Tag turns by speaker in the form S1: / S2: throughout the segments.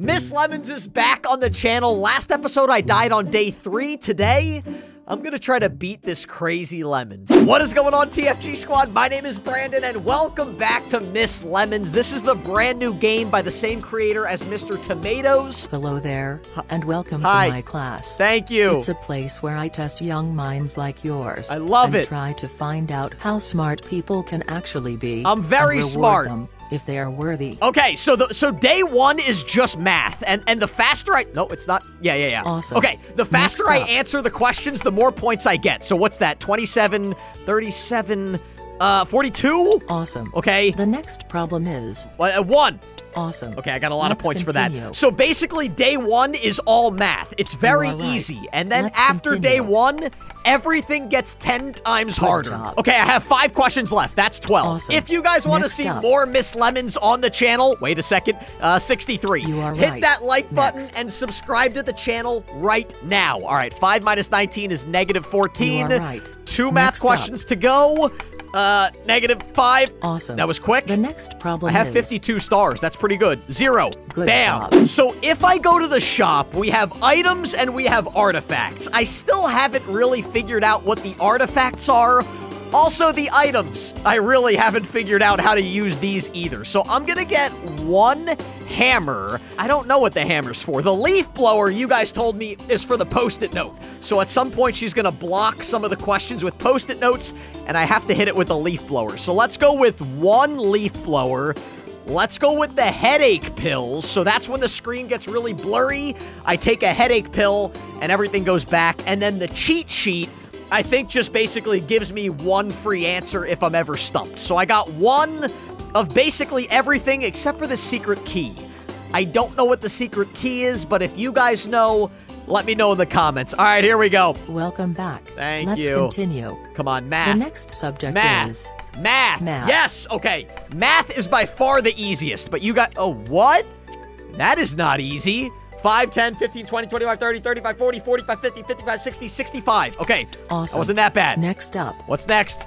S1: Miss Lemons is back on the channel. Last episode, I died on day three. Today, I'm gonna try to beat this crazy lemon. What is going on, TFG Squad? My name is Brandon, and welcome back to Miss Lemons. This is the brand new game by the same creator as Mr. Tomatos.
S2: Hello there, and welcome
S1: Hi.
S2: to my class.
S1: Thank you.
S2: It's a place where I test young minds like yours.
S1: I love
S2: and
S1: it.
S2: try to find out how smart people can actually be.
S1: I'm very smart.
S2: Them if they are worthy.
S1: Okay, so the so day one is just math, and and the faster I no, it's not. Yeah, yeah, yeah.
S2: Awesome.
S1: Okay, the faster I answer the questions, the more points I get. So what's that? 27, 37, uh, 42.
S2: Awesome.
S1: Okay,
S2: The next problem is
S1: uh, one.
S2: Awesome.
S1: Okay, I got a lot of
S2: Let's
S1: points for that. So basically, day one is all math. It's very
S2: right.
S1: easy, and then
S2: Let's
S1: after day one, everything gets ten times harder.
S2: job.
S1: Okay, I have five questions left. That's twelve.
S2: Awesome.
S1: If you guys want to see
S2: up.
S1: more Miss Lemons on the channel, wait a second. Uh, sixty-three.
S2: You are
S1: Hit
S2: right.
S1: that like button
S2: Next.
S1: and subscribe to the channel right now. All right, five minus nineteen is negative fourteen.
S2: You are right.
S1: Two math
S2: Next up.
S1: questions to go. Uh, negative five.
S2: Awesome.
S1: That was quick.
S2: The next problem
S1: I have
S2: is
S1: 52 stars. That's pretty good. Zero.
S2: Good
S1: Bam.
S2: job.
S1: So if I go to the shop, we have items and we have artifacts. I still haven't really figured out what the artifacts are. Also, the items. I really haven't figured out how to use these either. So I'm going to get one hammer. I don't know what the hammer's for. The leaf blower, you guys told me, is for the post-it note. So at some point, she's going to block some of the questions with post-it notes, and I have to hit it with the leaf blower. So let's go with one leaf blower. Let's go with the headache pills. So that's when the screen gets really blurry. I take a headache pill and everything goes back. And then the cheat sheet, I think just basically gives me one free answer if I'm ever stumped. So I got one of basically everything except for the secret key. I don't know what the secret key is, but if you guys know, let me know in the comments. All right, here we go.
S2: welcome back.
S1: Thank
S2: Let's
S1: you.
S2: continue.
S1: Come on, math.
S2: The next subject
S1: Math.
S2: is
S1: Math.
S2: Math.
S1: Yes. Okay. Math is by far the easiest, but you got. Oh, what? That is not easy. 5, 10, 15, 20, 25, 30, 35, 40, 45, 50, 55, 60, 65. Okay. That
S2: awesome.
S1: wasn't that bad.
S2: Next up,
S1: What's next?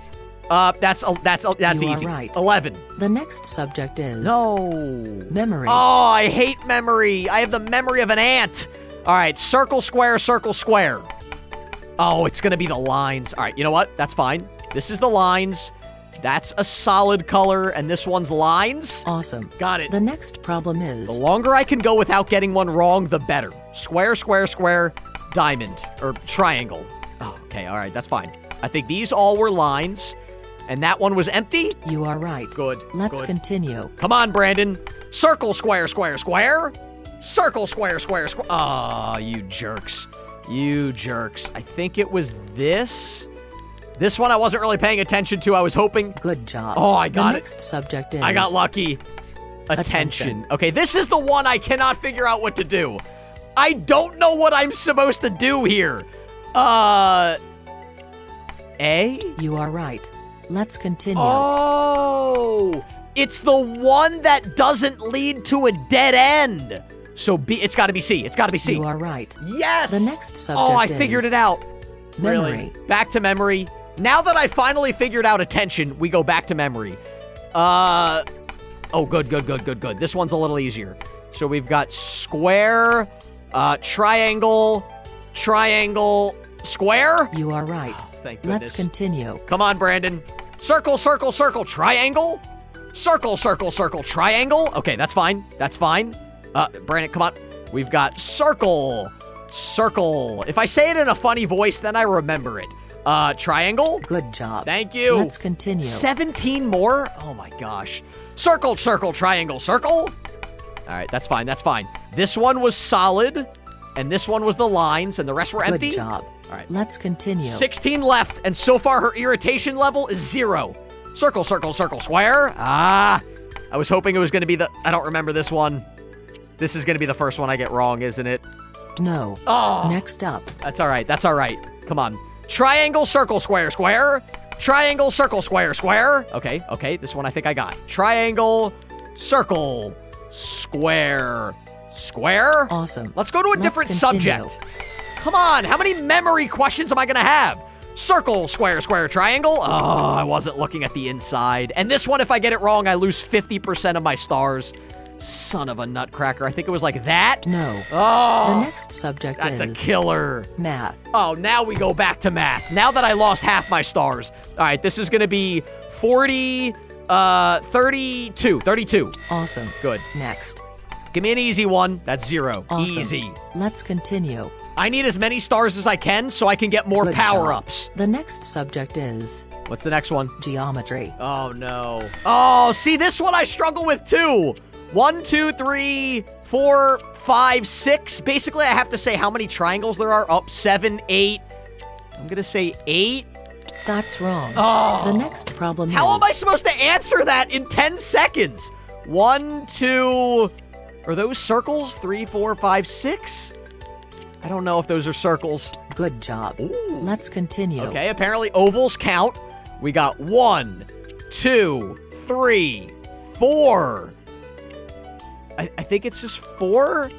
S1: Uh, that's uh, that's uh, that's
S2: You are right.
S1: 11.
S2: the next subject is
S1: No.
S2: memory.
S1: Oh, I hate memory. I have the memory of an ant. All right, circle, square, circle, square. Oh, it's going to be the lines. All right, you know what? That's fine. This is the lines. That's a solid color, and this one's lines.
S2: Awesome.
S1: Got it.
S2: The next problem is...
S1: The longer I can go without getting one wrong, the better. Square, square, square, diamond, or triangle. Oh, okay, all right, that's fine. I think these all were lines, and that one was empty.
S2: you are right.
S1: Good.
S2: Let's
S1: good.
S2: continue.
S1: Come on, Brandon. Circle, square, square, square. Circle, square, square, square. Oh, you jerks. You jerks. I think it was this. This one I wasn't really paying attention to. I was hoping.
S2: Good job.
S1: Oh, I got
S2: the
S1: it.
S2: next subject is
S1: I got lucky. Attention.
S2: Attention.
S1: Okay, this is the one I cannot figure out what to do. I don't know what I'm supposed to do here. Uh. A?
S2: You are right. Let's continue.
S1: Oh, it's the one that doesn't lead to a dead end. So B, it's got to be C. It's got to be C.
S2: You are right.
S1: yes.
S2: The next subject
S1: Oh, I figured it out.
S2: Memory.
S1: Really? Back to memory. Now that I finally figured out attention, we go back to memory. Uh, oh, good, good, good, good, good. This one's a little easier. So we've got square, uh, triangle, triangle, square.
S2: You are right.
S1: Thank goodness.
S2: Let's continue.
S1: Come on, Brandon. Circle, circle, circle, triangle. Circle, circle, circle, triangle. Okay, that's fine. That's fine. Uh, Brandon, come on. We've got circle, circle. If I say it in a funny voice, then I remember it. Uh, triangle.
S2: Good job.
S1: Thank you.
S2: Let's continue.
S1: 17 more? Oh my gosh. Circle, circle, triangle, circle. All right, that's fine. That's fine. This one was solid, and this one was the lines, and the rest were
S2: Good
S1: empty.
S2: Good job.
S1: All right.
S2: Let's continue.
S1: 16 left, and so far her irritation level is zero. Circle, circle, circle, square. Ah, I was hoping it was going to be the. I don't remember this one. This is going to be the first one I get wrong, isn't it?
S2: No.
S1: Oh,
S2: Next up.
S1: that's all right. That's all right. Come on. Triangle, circle, square, square. Triangle, circle, square, square. Okay, okay. This one I think I got. Triangle, circle, square, square.
S2: Awesome.
S1: Let's go to a
S2: Let's
S1: different
S2: continue.
S1: subject. Come on, how many memory questions am I gonna have? Circle, square, square, triangle. Oh, I wasn't looking at the inside. And this one, if I get it wrong, I lose 50% of my stars. Son of a nutcracker. I think it was like that.
S2: No.
S1: Oh.
S2: The next subject
S1: that's a killer.
S2: math.
S1: Oh, now we go back to math. Now that I lost half my stars. All right, this is going to be 40, uh, 32. 32.
S2: Awesome.
S1: Good.
S2: Next.
S1: Give me an easy one. That's zero.
S2: Awesome.
S1: Easy.
S2: Let's continue.
S1: I need as many stars as I can so I can get more
S2: Good
S1: power
S2: job.
S1: ups.
S2: The next subject is
S1: What's the next one?
S2: geometry.
S1: Oh, no. Oh, see, this one I struggle with too. One, two, three, four, five, six. Basically, I have to say how many triangles there are. Up, oh, seven, eight. I'm going to say eight.
S2: That's wrong.
S1: Oh.
S2: The next problem
S1: How
S2: is
S1: am I supposed to answer that in 10 seconds? One, two. Are those circles? Three, four, five, six? I don't know if those are circles.
S2: good job.
S1: Ooh.
S2: Let's continue.
S1: Okay, apparently ovals count. We got one, two, three, four. I, I think it's just four.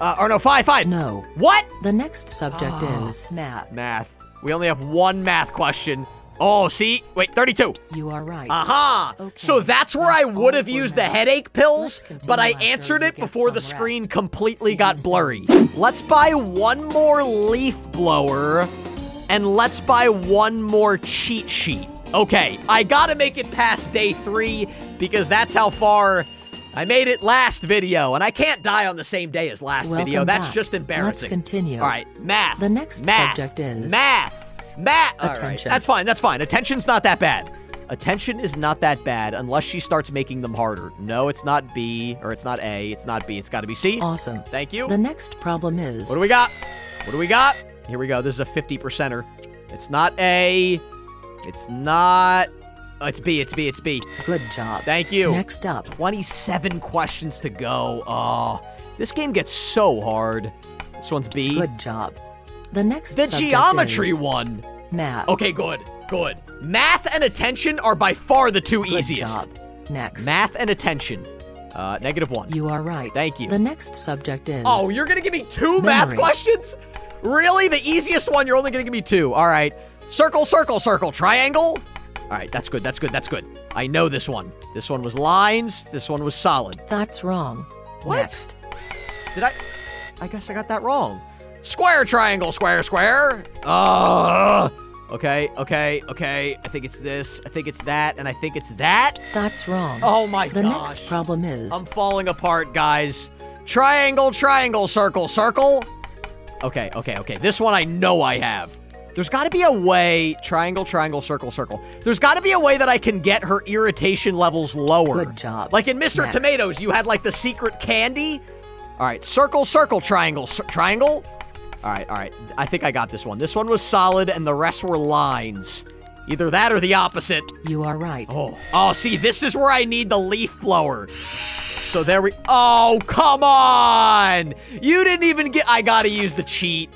S1: Uh, or no, five, five.
S2: No.
S1: What?
S2: The next subject
S1: Ah.
S2: is math.
S1: Math. We only have one math question. Oh, see? Wait, 32.
S2: You are right.
S1: Aha!
S2: Okay,
S1: So that's where I would have used the headache pills, but I answered it before the screen
S2: rest.
S1: completely
S2: See
S1: got blurry. Let's buy one more leaf blower and let's buy one more cheat sheet. Okay, I gotta make it past day three because that's how far I made it last video, and I can't die on the same day as last
S2: Welcome
S1: video. That's
S2: back.
S1: just
S2: Let's continue.
S1: All right, math.
S2: The next
S1: math,
S2: subject is
S1: math. Math. All right,
S2: Attention.
S1: that's fine. That's fine. Attention's not that bad. Attention is not that bad unless she starts making them harder. No, it's not B or it's not A. It's not B. It's got to be C.
S2: Awesome.
S1: Thank you.
S2: The next problem is
S1: What do we got? What do we got? Here we go. This is a 50 percenter. It's not A. It's not. Oh, it's B. It's B. It's B.
S2: good job.
S1: Thank you.
S2: Next up,
S1: 27 questions to go. Oh, this game gets so hard. This one's B.
S2: good job. The next
S1: The geometry one.
S2: math.
S1: Okay, good. Good. Math and attention are by far the two
S2: good
S1: easiest.
S2: job. Next.
S1: Math and attention. Uh, negative one.
S2: You are right.
S1: Thank you.
S2: The next subject is
S1: Oh, you're gonna give me two math questions? Really? The easiest one, you're only gonna give me two. All right. Circle, circle, circle, triangle. All right, that's good. That's good. That's good. I know this one. This one was lines. This one was solid.
S2: That's wrong.
S1: What?
S2: Next.
S1: Did I? I guess I got that wrong. Square, triangle, square, square. Uh, okay, okay, okay. I think it's this. I think it's that, and I think it's that.
S2: That's wrong.
S1: Oh my god.
S2: the
S1: gosh.
S2: next problem is
S1: I'm falling apart, guys. Triangle, triangle, circle, circle. Okay, okay, okay. This one I know I have. There's got to be a way. Triangle, triangle, circle, circle. There's got to be a way that I can get her irritation levels lower.
S2: Good job.
S1: Like in Mr.
S2: Next.
S1: Tomatos, you had like the secret candy. All right, circle, circle, triangle, triangle. All right, all right. I think I got this one. This one was solid, and the rest were lines. Either that or the opposite.
S2: you are right.
S1: Oh, oh, see, this is where I need the leaf blower. So there we. Oh, come on! You didn't even get. I gotta use the cheat.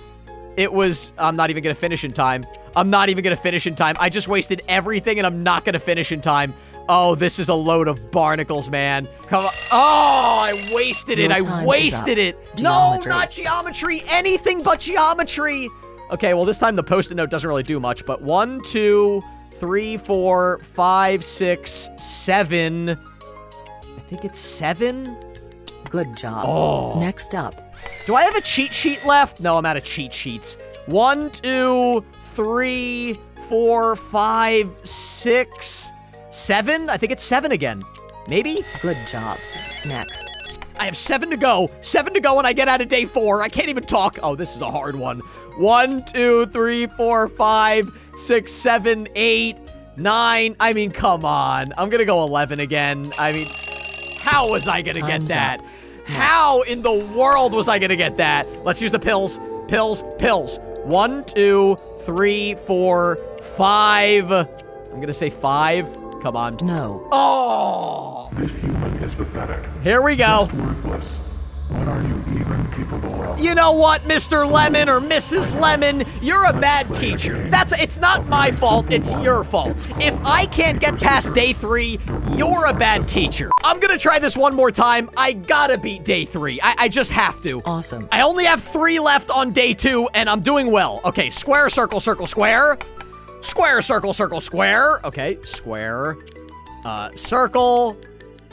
S1: It was. I'm not even gonna finish in time. I'm not even gonna finish in time. I just wasted everything, and I'm not gonna finish in time. Oh, this is a load of barnacles, man. Come on. Oh, I wasted it. I wasted it.
S2: Geometry.
S1: No, not geometry. Anything but geometry. Okay, well, this time the post-it note doesn't really do much, but one, two, three, four, five, six, seven. I think it's seven.
S2: Good job.
S1: Oh.
S2: Next up,
S1: Do I have a cheat sheet left? No, I'm out of cheat sheets. One, two, three, four, five, six, seven. I think it's seven again. Maybe?
S2: good job. Next.
S1: I have seven to go. Seven to go when I get out of day four. I can't even talk. Oh, this is a hard one. One, two, three, four, five, six, seven, eight, nine. I mean, come on. I'm going to go 11 again. I mean, how was I going to get that?
S2: up.
S1: How in the world was I going to get that? Let's use the pills. Pills, pills. One, two, three, four, five. I'm going to say five. Come on.
S2: No.
S1: Oh!
S3: This human is pathetic.
S1: Here we go.
S3: Worthless. What are you even capable of?
S1: You know what, Mr. Lemon or Mrs. Lemon? You're a bad teacher. That's it's not my fault, it's your fault. If I can't get past day three, you're a bad teacher. I'm gonna try this one more time. I gotta beat day three. I, I just have to.
S2: Awesome.
S1: I only have three left on day two, and I'm doing well. Okay, square, circle, circle, square. Square, circle, circle, square. Okay, square. Uh, circle,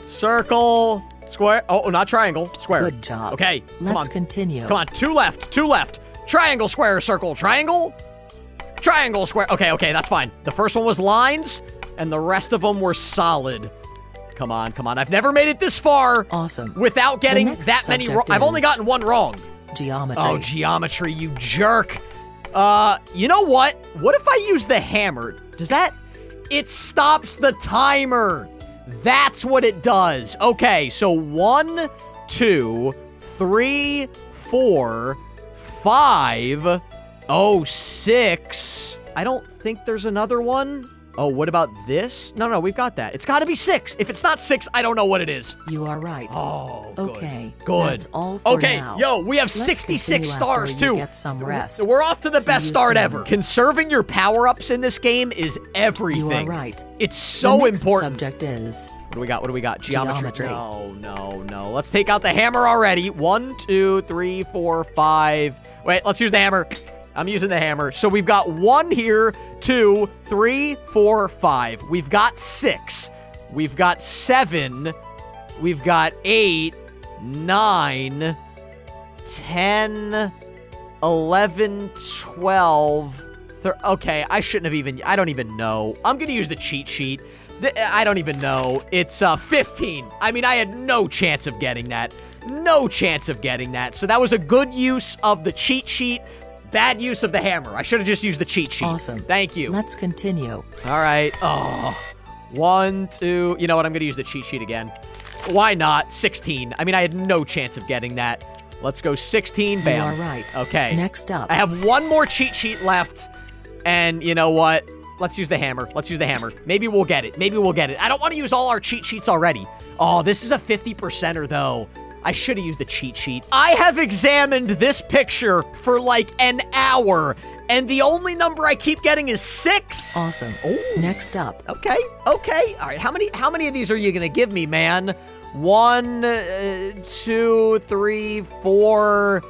S1: circle, Square. Oh, not triangle. Square.
S2: Good job.
S1: Okay. Come
S2: Let's
S1: on.
S2: continue.
S1: Come on. Two left. Two left. Triangle, square, circle, triangle. Triangle, square. Okay, okay, that's fine. The first one was lines, and the rest of them were solid. Come on, come on. I've never made it this far
S2: Awesome.
S1: without getting that many wrong. I've only gotten one wrong.
S2: Geometry.
S1: Oh, geometry, you jerk. Uh, you know what? What if I use the hammer? Does that... It stops the timer. That's what it does. Okay, so one, two, three, four, five, oh, six. I don't think there's another one. Oh, what about this? No, no, we've got that. It's got to be six. If it's not six, I don't know what it is.
S2: You are right.
S1: Oh, good.
S2: Okay,
S1: Good.
S2: that's all for
S1: okay,
S2: now.
S1: yo, we have
S2: Let's
S1: 66 stars too.
S2: get some rest.
S1: We're off to the
S2: See
S1: best start
S2: soon.
S1: ever. Conserving your power-ups in this game is everything.
S2: You are right.
S1: It's so
S2: the next
S1: important.
S2: subject is
S1: What do we got? What do we got? Geometry.
S2: Geometry.
S1: No, no, no. Let's take out the hammer already. One, two, three, four, five. Wait, let's use the hammer. I'm using the hammer. So we've got one here, two, three, four, five. We've got six. We've got seven. We've got eight, nine, ten, eleven, twelve. Thir- okay, I shouldn't have even. I don't even know. I'm gonna use the cheat sheet. I don't even know. It's uh 15. I mean, I had no chance of getting that. No chance of getting that. So that was a good use of the cheat sheet. Bad use of the hammer. I should have just used the cheat sheet.
S2: Awesome.
S1: Thank you.
S2: Let's continue.
S1: All right. Oh, one, two. You know what? I'm going to use the cheat sheet again. Why not? 16. I mean, I had no chance of getting that. Let's go 16. Bam.
S2: You are right.
S1: Okay.
S2: Next up.
S1: I have one more cheat sheet left. And you know what? Let's use the hammer. Let's use the hammer. Maybe we'll get it. Maybe we'll get it. I don't want to use all our cheat sheets already. Oh, this is a 50%er though. I should have used the cheat sheet. I have examined this picture for like an hour, and the only number I keep getting is six.
S2: Awesome.
S1: Ooh.
S2: Next up.
S1: Okay, okay. All right, how many how many of these are you gonna give me, man? One, uh, two, three, four.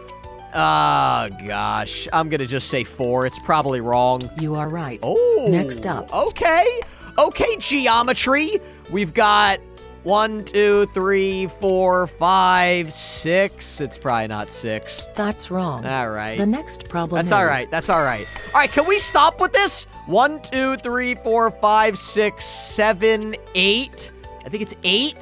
S1: Oh gosh, I'm gonna just say four. It's probably wrong.
S2: You are right.
S1: Oh.
S2: Next up.
S1: Okay. Okay, geometry. We've got one, two, three, four, five, six. It's probably not six.
S2: That's wrong.
S1: All right.
S2: The next problem
S1: That's
S2: is
S1: all right. That's all right. All right, can we stop with this? One, two, three, four, five, six, seven, eight. I think it's eight,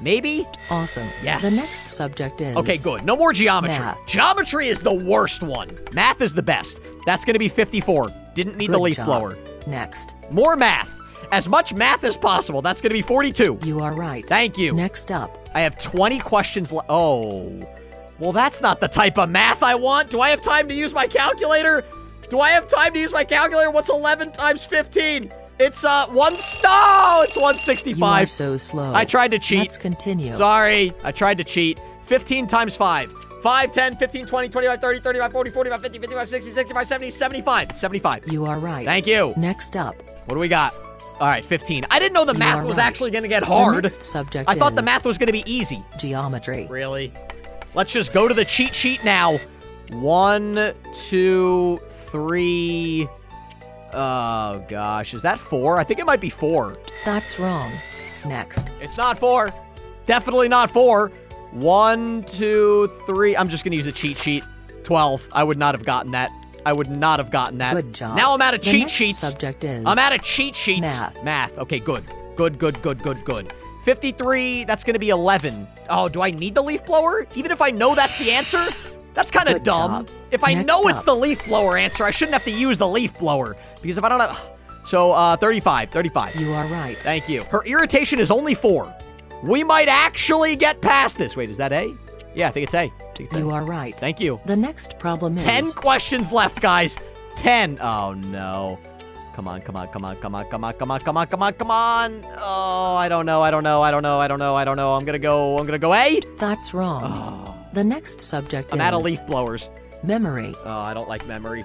S1: maybe.
S2: awesome.
S1: Yes.
S2: The next subject is
S1: Okay, good. No more geometry.
S2: Math.
S1: Geometry is the worst one. Math is the best. That's going to be 54. Didn't need the leaf
S2: job.
S1: blower.
S2: Next.
S1: More math. As much math as possible. That's going to be 42.
S2: You are right.
S1: Thank you.
S2: Next up.
S1: I have 20 questions left. Oh. Well, that's not the type of math I want. Do I have time to use my calculator? Do I have time to use my calculator? What's 11 times 15? It's, uh, one... No! It's 165.
S2: You are
S1: 165.
S2: so slow.
S1: I tried to cheat.
S2: Let's continue.
S1: Sorry. I tried to cheat. 15 times 5. 5, 10, 15, 20, 25, 30, 35, 40, 45, 50, 55, 60, 65, 70, 75. 75.
S2: You are right.
S1: Thank you.
S2: Next up.
S1: What do we got? All right, 15. I didn't know the
S2: You
S1: math was
S2: right.
S1: actually going to get hard.
S2: subject
S1: I thought the math was going to be easy.
S2: geometry.
S1: Really? Let's just go to the cheat sheet now. One, two, three. Oh, gosh. Is that four? I think it might be four.
S2: That's wrong. Next.
S1: It's not four. Definitely not four. One, two, three. I'm just going to use the cheat sheet. 12. I would not have gotten that. I would not have gotten that.
S2: Good job.
S1: Now I'm out of
S2: The
S1: cheat sheets.
S2: subject is
S1: I'm out of cheat sheets.
S2: Math.
S1: Math. Okay, good. Good, good, good, good, good. 53, that's going to be 11. Oh, do I need the leaf blower? Even if I know that's the answer? That's kind of dumb.
S2: job.
S1: If I
S2: Next
S1: know it's the leaf blower answer, I shouldn't have to use the leaf blower. Because if I don't have... So, uh, 35, 35.
S2: You are right.
S1: Thank you. Her irritation is only four. We might actually get past this. Wait, is that A? Yeah, I think it's A. I think it's A.
S2: You are right.
S1: Thank you.
S2: The next problem is
S1: 10 questions left, guys. 10. Oh, no. Come on, come on, come on, come on, come on, come on, come on, come on, come on. Oh, I don't know, I don't know, I don't know, I don't know, I don't know. I'm gonna go, I'm gonna go A.
S2: That's wrong.
S1: Oh,
S2: The next subject
S1: I'm
S2: is
S1: out of leaf blowers.
S2: memory.
S1: Oh, I don't like memory.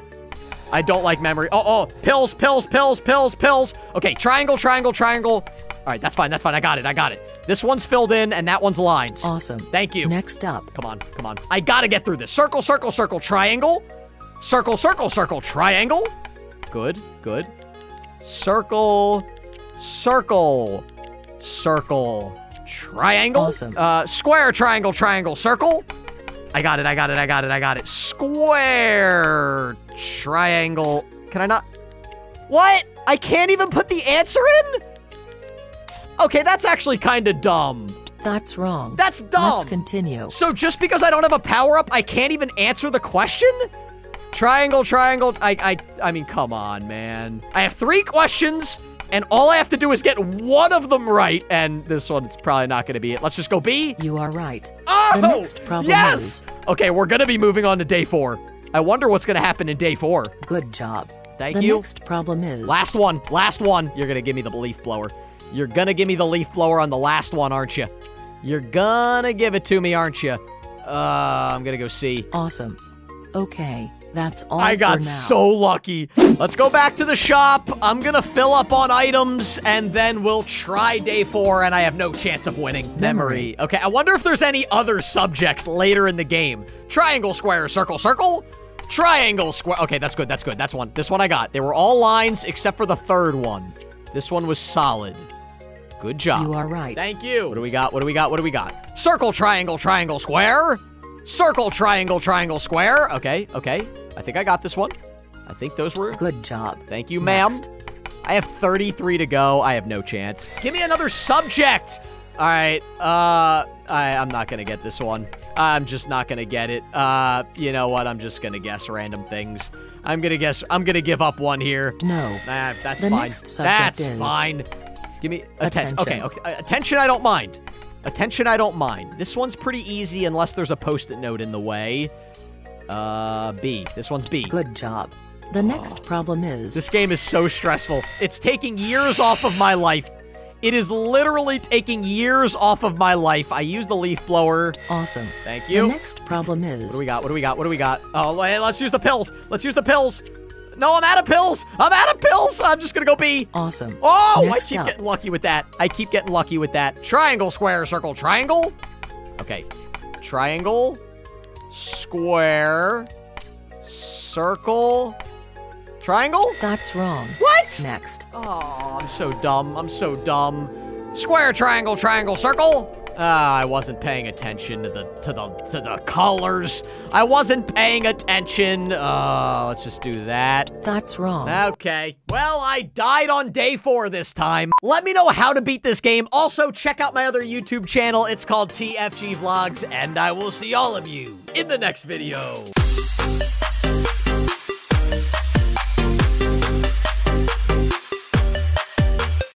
S1: I don't like memory. Oh, oh, pills, pills, pills, pills, pills. Okay, triangle, triangle, triangle. All right, that's fine, that's fine. I got it, I got it. This one's filled in, and that one's lines.
S2: Awesome.
S1: Thank you.
S2: Next up.
S1: Come on, come on. I gotta get through this. Circle, circle, circle, triangle. Circle, circle, circle, triangle. Good, good. Circle, circle, circle, Triangle.
S2: Awesome.
S1: Uh, square, triangle, triangle, circle. I got it, I got it, I got it, I got it. Square, triangle. Can I not? What? I can't even put the answer in? Okay, that's actually kind of dumb.
S2: That's wrong.
S1: That's dumb.
S2: Let's continue.
S1: So just because I don't have a power-up, I can't even answer the question? Triangle, triangle, I, I, I mean, come on, man. I have three questions, and all I have to do is get one of them right, and this one, one's probably not going to be it. Let's just go B.
S2: You are right.
S1: Oh,
S2: The next problem
S1: yes!
S2: is-
S1: Okay, we're going to be moving on to day four. I wonder what's going to happen in day four.
S2: Good job.
S1: Thank
S2: the
S1: you.
S2: next problem is
S1: Last one, last one. You're gonna give me the belief blower. You're gonna give me the leaf blower on the last one, aren't you? You're gonna give it to me, aren't you? Uh, I'm gonna go see.
S2: awesome. Okay, that's all
S1: I got so lucky. Let's go back to the shop. I'm gonna fill up on items, and then we'll try day four, and I have no chance of winning.
S2: Memory.
S1: Okay, I wonder if there's any other subjects later in the game. Triangle, square, circle, circle. Triangle, square. Okay, that's good, that's good. That's one. This one I got. They were all lines except for the third one. This one was solid. Good job.
S2: You are right.
S1: Thank you. What do we got? What do we got? What do we got? Circle, triangle, triangle, square. Circle, triangle, triangle, square. Okay, okay. I think I got this one. I think those were.
S2: Good job.
S1: Thank you, ma'am. I have 33 to go. I have no chance. Give me another subject. All right. Uh, I, I'm not going to get this one. I'm just not going to get it. Uh, you know what? I'm just going to guess random things. I'm going to guess. I'm going to give up one here.
S2: No.
S1: Nah, that's
S2: The
S1: fine.
S2: next subject
S1: that's
S2: is
S1: fine. Give me atten-
S2: attention.
S1: Okay, okay. Uh, attention, I don't mind. Attention, I don't mind. This one's pretty easy unless there's a post-it note in the way. Uh, B. This one's B.
S2: Good job. The next problem is
S1: This game is so stressful. It's taking years off of my life. It is literally taking years off of my life. I use the leaf blower.
S2: awesome.
S1: Thank you.
S2: The next problem is...
S1: What do we got? What do we got? What do we got? Oh, let's use the pills. Let's use the pills. No, I'm out of pills. I'm out of pills. I'm just gonna go B.
S2: awesome.
S1: Oh,
S2: Next
S1: I keep
S2: up.
S1: getting lucky with that. I keep getting lucky with that. Triangle, square, circle, triangle. Okay. Triangle, square, circle, triangle.
S2: That's wrong.
S1: What?
S2: Next.
S1: Oh, I'm so dumb. I'm so dumb. Square, triangle, triangle, circle. Ah, I wasn't paying attention to the to the to the colors. I wasn't paying attention. Uh, let's just do that.
S2: That's wrong.
S1: Okay. Well, I died on day four this time. Let me know how to beat this game. Also, check out my other YouTube channel. It's called TFG Vlogs, and I will see all of you in the next video.